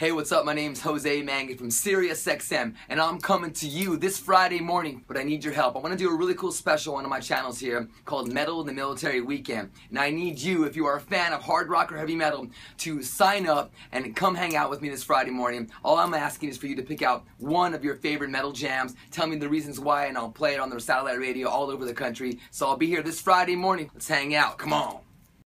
Hey, what's up? My name's Jose Mangin from SiriusXM, and I'm coming to you this Friday morning, but I need your help. I want to do a really cool special on one of my channels here called Metal in the Military Weekend. And I need you, if you are a fan of hard rock or heavy metal, to sign up and come hang out with me this Friday morning. All I'm asking is for you to pick out one of your favorite metal jams, tell me the reasons why, and I'll play it on the satellite radio all over the country. So I'll be here this Friday morning. Let's hang out. Come on.